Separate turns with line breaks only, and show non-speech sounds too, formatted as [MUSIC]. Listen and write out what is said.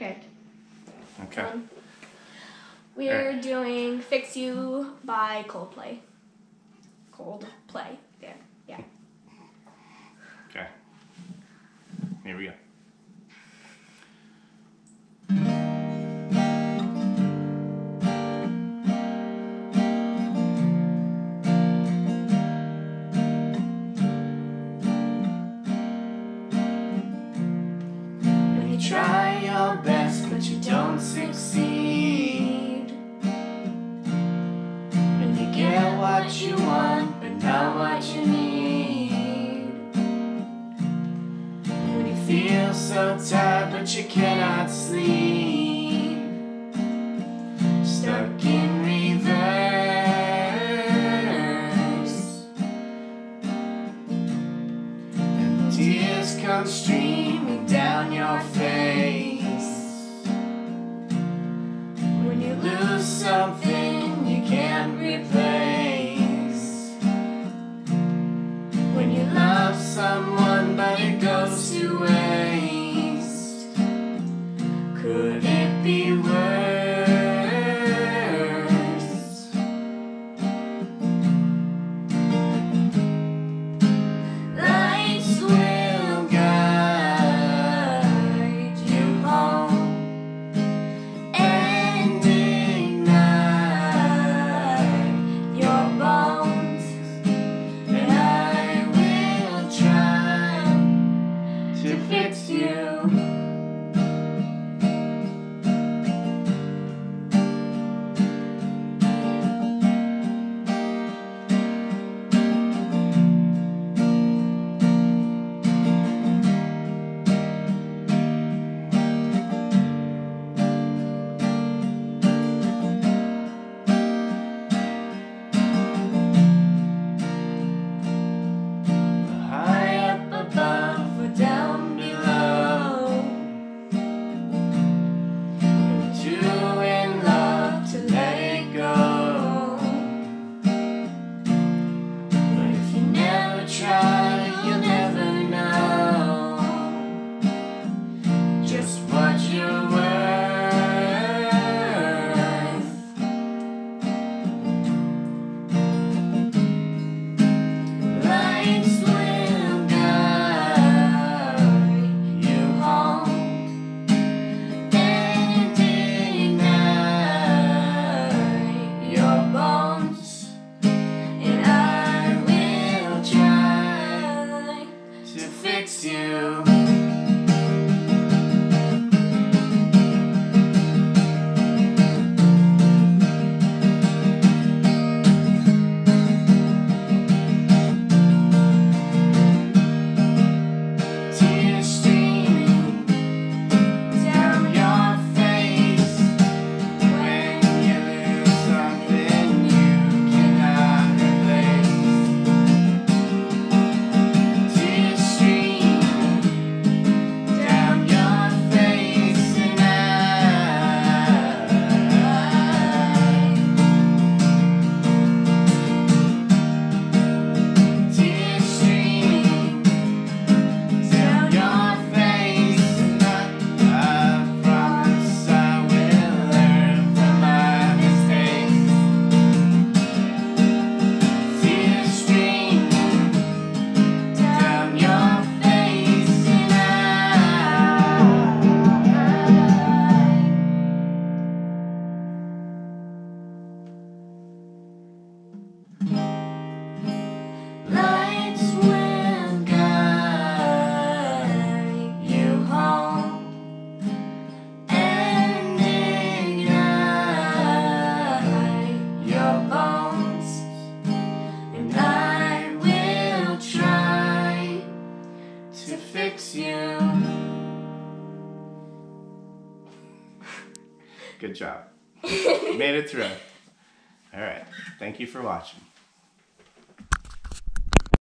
Okay.
Okay.
Um, we're doing Fix You by Coldplay.
don't succeed. When you get what you want, but not what you need. When you feel so tired, but you cannot sleep. Stuck in reverse. And tears come streaming. when you love someone but it goes to waste. Good job. [LAUGHS] Made it through. All right. Thank you for watching.